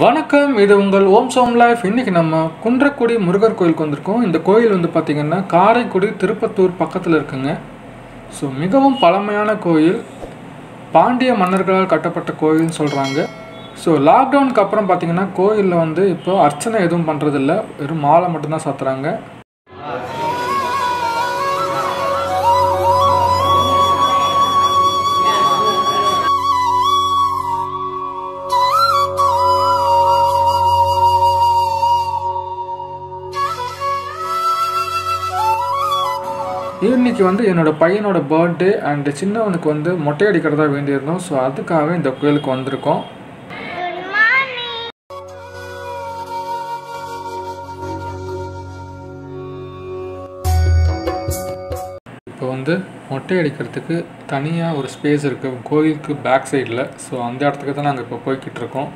வணக்கம் இது உங்கள் ஓம் சோம் லைஃப். இன்னைக்கு நம்ம குன்றக்குடி முருகர் கோயிலுக்கு வந்திருக்கோம். இந்த கோயில் வந்து பார்த்திங்கன்னா காரைக்குடி திருப்பத்தூர் பக்கத்தில் இருக்குங்க. ஸோ மிகவும் பழமையான கோயில். பாண்டிய மன்னர்களால் கட்டப்பட்ட கோயில்னு சொல்கிறாங்க ஸோ லாக்டவுனுக்கு அப்புறம் பார்த்திங்கன்னா கோயிலில் வந்து இப்போ அர்ச்சனை எதுவும் பண்ணுறதில்ல வெறும் மாலை மட்டும்தான் சாத்துறாங்க. இன்னைக்கு வந்து என்னோட பையனோட பர்த்டே அண்ட் சின்னவனுக்கு வந்து மொட்டை அடிக்கிறதா வேண்டியிருந்தோம். ஸோ அதுக்காக இந்த கோயிலுக்கு வந்திருக்கோம். இப்போ வந்து மொட்டை அடிக்கிறதுக்கு தனியாக ஒரு ஸ்பேஸ் இருக்குது கோயிலுக்கு பேக் சைடில் ஸோ அந்த இடத்துக்கு தான் நாங்கள் இப்போ போய்கிட்டு இருக்கோம்.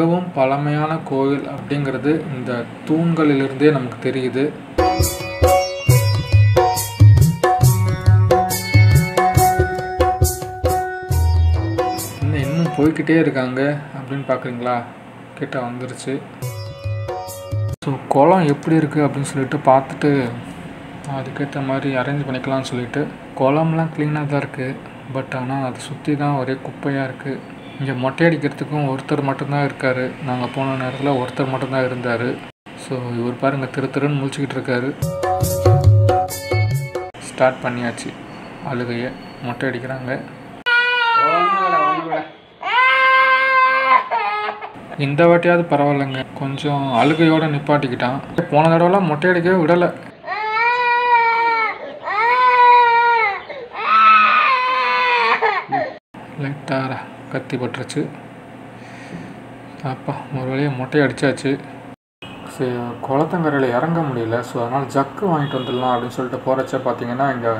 மிகவும் பழமையான கோயில் அப்படிங்கிறது இந்த தூண்களிலிருந்தே நமக்கு தெரியுது. இன்னும் இன்னும் போய்கிட்டே இருக்காங்க அப்படின்னு பார்க்குறீங்களா? கிட்ட வந்துருச்சு. ஸோ குளம் எப்படி இருக்குது அப்படின்னு சொல்லிட்டு பார்த்துட்டு அதுக்கேற்ற மாதிரி அரேஞ்ச் பண்ணிக்கலாம்னு சொல்லிட்டு குளம்லாம் க்ளீனாக தான் இருக்குது பட் ஆனால் அதை சுற்றி தான் ஒரே குப்பையாக இருக்குது இங்கே மொட்டை அடிக்கிறதுக்கும் ஒருத்தர் மட்டும்தான் இருக்கார். நாங்கள் போன நேரத்தில் ஒருத்தர் மட்டும்தான் இருந்தார். ஸோ இவர் பாருங்க திரு திருன்னு முழிச்சுக்கிட்டு இருக்காரு. ஸ்டார்ட் பண்ணியாச்சு. அழுகையை மொட்டை அடிக்கிறாங்க. இந்த வாட்டியாவது பரவாயில்லைங்க. கொஞ்சம் அழுகையோடு நிப்பாட்டிக்கிட்டான். போன தடவைலாம் மொட்டை அடிக்கவே விடலை. லைட்டாரா கத்தி பட்டுருச்சு. அப்பா ஒரு வழியாக மொட்டை அடித்தாச்சு சரி குளத்தங்கரையில் இறங்க முடியல. ஸோ அதனால் ஜக்கு வாங்கிட்டு வந்துடலாம் அப்படின்னு சொல்லிட்டு போகிறச்ச பார்த்தீங்கன்னா இங்கே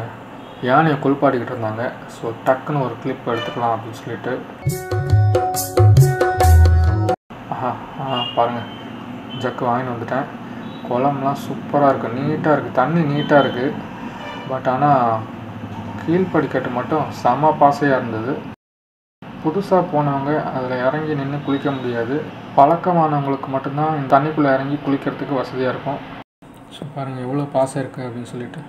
யானையை குளிப்பாடிக்கிட்டு இருந்தாங்க. ஸோ டக்குன்னு ஒரு கிளிப் எடுத்துக்கலாம் அப்படின்னு சொல்லிட்டு. ஆஹா ஆ பாருங்கள் ஜக்கு வாங்கிட்டு வந்துட்டேன். குளம்லாம் சூப்பராக இருக்குது நீட்டாக இருக்குது தண்ணி நீட்டாக இருக்குது பட் ஆனால் கீழ்ப்படிக்கட்டு மட்டும் செம பாசையாக இருந்தது. புதுசாக போனவங்க அதில் இறங்கி நின்று குளிக்க முடியாது. பழக்கமானவங்களுக்கு மட்டும்தான் இந்த தண்ணிக்குள்ளே இறங்கி குளிக்கிறதுக்கு வசதியாக இருக்கும். ஸோ பாருங்கள் எவ்வளோ பாசம் இருக்குது அப்படின்னு சொல்லிட்டு.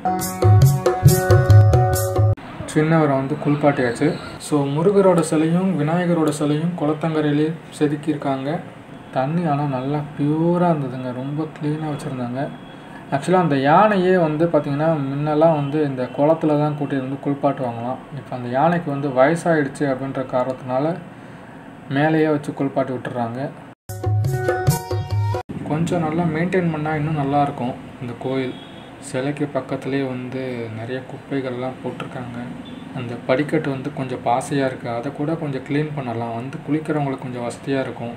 சின்னவரை வந்து குளிப்பாட்டியாச்சு. ஸோ முருகரோட சிலையும் விநாயகரோட சிலையும் குளத்தங்கரையிலே செதுக்கியிருக்காங்க. தண்ணி ஆனால் நல்லா பியூராக இருந்ததுங்க. ரொம்ப க்ளீனாக வச்சுருந்தாங்க. ஆக்சுவலாக அந்த யானையே வந்து பார்த்திங்கன்னா முன்னெல்லாம் வந்து இந்த குளத்துல தான் கூட்டிகிட்டு வந்து குளிப்பாட்டுவாங்களாம். இப்போ அந்த யானைக்கு வந்து வயசாகிடுச்சு அப்படின்ற காரணத்தினால மேலேயே வச்சு குளிப்பாட்டி விட்டுறாங்க. கொஞ்சம் நல்லா மெயின்டைன் பண்ணால் இன்னும் நல்லாயிருக்கும் இந்த கோயில். சிலைக்கு பக்கத்துலேயே வந்து நிறைய குப்பைகள்லாம் போட்டிருக்காங்க. அந்த படிக்கட்டு வந்து கொஞ்சம் பாசையாக இருக்குது அதை கூட கொஞ்சம் க்ளீன் பண்ணலாம். வந்து குளிக்கிறவங்களுக்கு கொஞ்சம் வசதியாக இருக்கும்.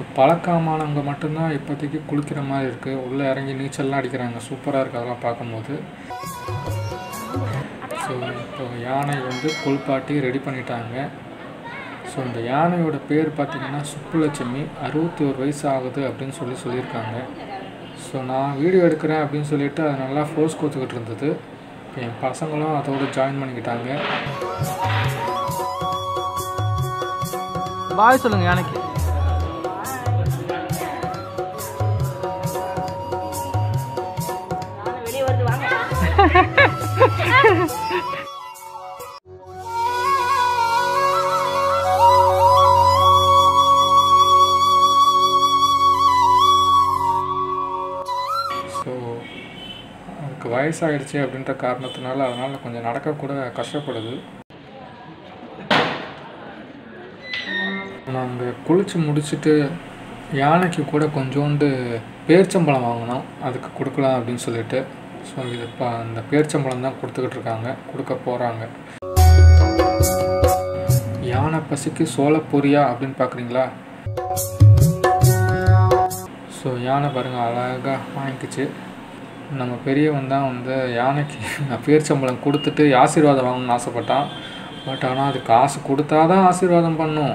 ஸோ பழக்கமானவங்க மட்டும்தான் இப்போதைக்கு குளிக்கிற மாதிரி இருக்குது உள்ளே இறங்கி நீச்சல்லாம் அடிக்கிறாங்க. சூப்பராக இருக்குது அதெல்லாம் பார்க்கும்போது. ஸோ இப்போ யானை வந்து குளிப்பாட்டி ரெடி பண்ணிட்டாங்க. ஸோ இந்த யானையோட பேர் பார்த்திங்கன்னா சுப்புலட்சுமி. அறுபத்தி ஒரு வயசு ஆகுது அப்படின்னு சொல்லி சொல்லியிருக்காங்க. ஸோ நான் வீடியோ எடுக்கிறேன் அப்படின்னு சொல்லிட்டு அது நல்லா ஃபோர்ஸ் கொடுத்துக்கிட்டு இருந்தது. இப்போ என் பசங்களும் அதோடு ஜாயின் பண்ணிக்கிட்டாங்க. பாய் சொல்லுங்கள் யானைக்கு. ஸோ எனக்கு வயசாகிடுச்சு அப்படின்ற காரணத்தினால அதனால் கொஞ்சம் நடக்கக்கூட கஷ்டப்படுது. நாங்கள் குளித்து முடிச்சுட்டு யானைக்கு கூட கொஞ்சோண்டு பேர்ச்சம்பழம் வாங்கினோம் அதுக்கு கொடுக்கலாம் அப்படின்னு சொல்லிட்டு. ஸோ இது இப்போ அந்த பேர்ச்சம்பழம் தான் கொடுத்துக்கிட்டு இருக்காங்க. கொடுக்க போகிறாங்க யானை பசிக்கு சோளப்பொரியா அப்படின்னு பார்க்குறீங்களா ஸோ யானை பாருங்கள் அழகாக வாங்கிக்கிச்சு. நம்ம பெரியவன் தான் வந்து யானைக்கு பேர்ச்சம்பளம் கொடுத்துட்டு ஆசீர்வாதம் வாங்கணும்னு ஆசைப்பட்டான். பட் ஆனால் அது காசு கொடுத்தா தான் ஆசீர்வாதம் பண்ணும்.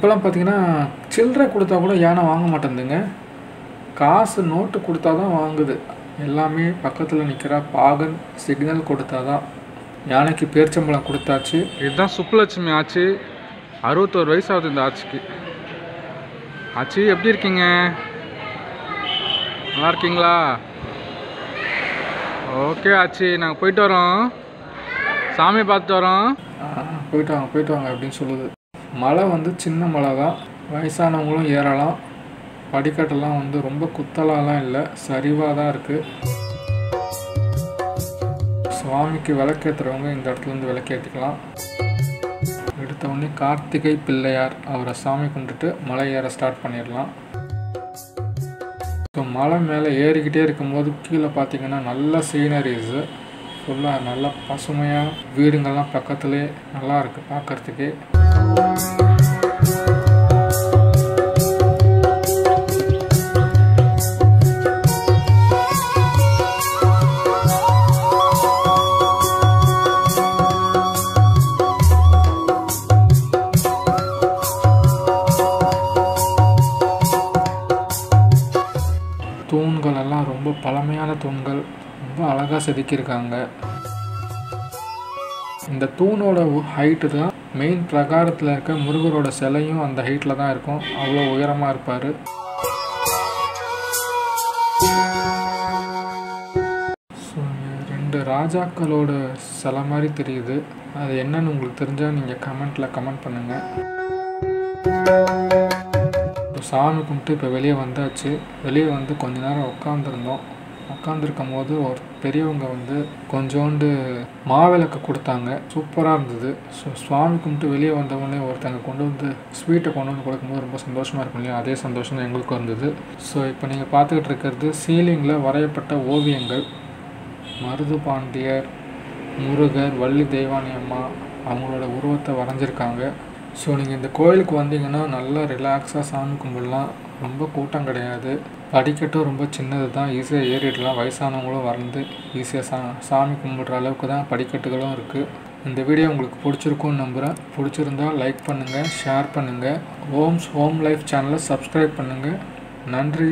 இப்போலாம் பார்த்தீங்கன்னா சில்லறை கொடுத்தா கூட யானை வாங்க மாட்டேங்குதுங்க காசு நோட்டு கொடுத்தா தான் வாங்குது. எல்லாமே பக்கத்தில் நிற்கிற பாகன் சிக்னல் கொடுத்தா தான். யானைக்கு பேர்ச்சம்பழம் கொடுத்தாச்சு. இதுதான் சுப்புலட்சுமி ஆச்சு. அறுபத்தோரு வயசு ஆகுது இந்த ஆட்சிக்கு ஆச்சி எப்படி இருக்கீங்க? நல்லா இருக்கீங்களா? ஓகே ஆச்சி நாங்கள் போயிட்டு வரோம். சாமி பார்த்துட்டு வரோம். போயிட்டு வாங்க போயிட்டு வாங்க அப்படின்னு சொல்லுது. மலை வந்து சின்ன மலை தான் வயசானவங்களும் ஏறலாம். படிக்கட்டெல்லாம் வந்து ரொம்ப குத்தலாலாம் இல்லை. சரிவாக தான் இருக்குது சுவாமிக்கு விளக்கேற்றுறவங்க இந்த இடத்துல இருந்து விளக்கேற்றிக்கலாம் எடுத்த உடனே கார்த்திகை பிள்ளையார் அவரை சாமி கும்பிட்டுட்டு மலை ஏற ஸ்டார்ட் பண்ணிடலாம். ஸோ மலை மேலே ஏறிக்கிட்டே இருக்கும்போது கீழே பார்த்தீங்கன்னா நல்ல சீனரிஸு ஃபுல்லாக நல்லா பசுமையாக வீடுங்கள்லாம் பக்கத்துலேயே நல்லா இருக்குது பார்க்குறதுக்கே தூண்கள் எல்லாம் ரொம்ப பழமையான தூண்கள். ரொம்ப அழகாக செதுக்கியிருக்காங்க. இந்த தூணோட ஹைட்டு தான் மெயின் பிரகாரத்தில் இருக்க முருகரோட சிலையும் அந்த ஹைட்டில் தான் இருக்கும். அவ்வளோ உயரமாக இருப்பார். ஸோ ரெண்டு ராஜாக்களோட சிலை மாதிரி தெரியுது. அது என்னன்னு உங்களுக்கு தெரிஞ்சால் நீங்கள் கமெண்ட்டில் கமெண்ட் பண்ணுங்கள் இப்போ சாமி கும்பிட்டு இப்போ வெளியே வந்தாச்சு. வெளியே வந்து கொஞ்ச நேரம் உட்காந்துருந்தோம் உட்காந்துருக்கும் போது ஒரு பெரியவங்க வந்து கொஞ்சோண்டு மாவிளக்கு கொடுத்தாங்க. சூப்பராக இருந்தது. ஸோ சுவாமி கும்பிட்டு வெளியே வந்தவொடனே ஒருத்தங்க கொண்டு வந்து ஸ்வீட்டை கொண்டு வந்து கொடுக்கும்போது ரொம்ப சந்தோஷமாக இருக்கும் இல்லையா? அதே சந்தோஷம் தான் எங்களுக்கும் இருந்தது. ஸோ இப்போ நீங்கள் பார்த்துக்கிட்டு இருக்கிறது சீலிங்கில் வரையப்பட்ட ஓவியங்கள். மருது பாண்டியர் முருகர் வள்ளி தெய்வானி அம்மா அவங்களோட உருவத்தை வரைஞ்சிருக்காங்க. ஸோ நீங்கள் இந்த கோயிலுக்கு வந்தீங்கன்னா நல்லா ரிலாக்ஸாக சாமி கும்பிடலாம். ரொம்ப கூட்டம் கிடையாது. படிக்கட்டும் ரொம்ப சின்னது தான். ஈஸியாக ஏறிடலாம். வயசானவங்களும் வந்து ஈஸியாக சா சாமி கும்பிட்ற அளவுக்கு தான் படிக்கட்டுகளும் இருக்குது இந்த வீடியோ உங்களுக்கு பிடிச்சிருக்கும்னு நம்புகிறேன் பிடிச்சிருந்தா லைக் பண்ணுங்கள் ஷேர் பண்ணுங்கள் ஹோம்ஸ் ஹோம் லைஃப் சேனலை சப்ஸ்கிரைப் பண்ணுங்கள் நன்றி.